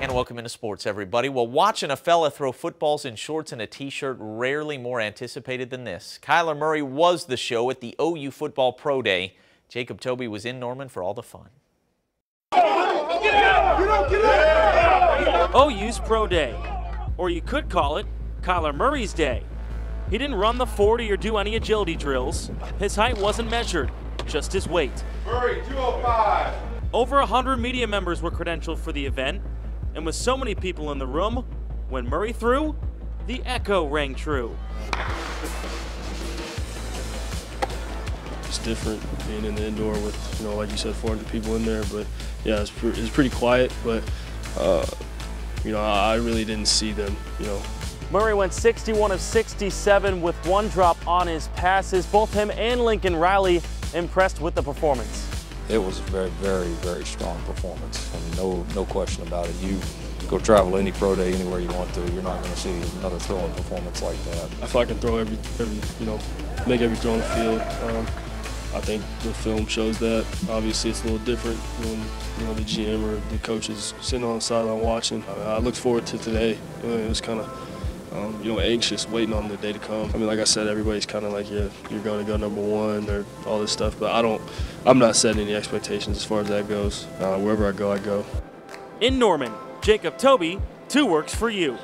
And welcome into sports, everybody. Well, watching a fella throw footballs in shorts and a t-shirt rarely more anticipated than this. Kyler Murray was the show at the OU Football Pro Day. Jacob Toby was in Norman for all the fun. OU's Pro Day, or you could call it Kyler Murray's Day. He didn't run the 40 or do any agility drills. His height wasn't measured, just his weight. Murray, 205. Over 100 media members were credentialed for the event, and with so many people in the room, when Murray threw, the echo rang true. It's different being in the indoor with, you know, like you said, 400 people in there. But yeah, it's, pre- it's pretty quiet. But, uh, you know, I really didn't see them, you know. Murray went 61 of 67 with one drop on his passes. Both him and Lincoln Riley impressed with the performance. It was a very, very, very strong performance. Mean, no, no question about it. You go travel any pro day anywhere you want to, you're not going to see another throwing performance like that. I feel I can throw every, every you know, make every throw on the field. Um, I think the film shows that. Obviously, it's a little different when you know the GM or the coaches sitting on the sideline watching. I, I look forward to today. It was kind of um, you know, anxious, waiting on the day to come. I mean, like I said, everybody's kind of like, yeah, you're going to go number one or all this stuff. But I don't, I'm not setting any expectations as far as that goes. Uh, wherever I go, I go. In Norman, Jacob Toby, two works for you.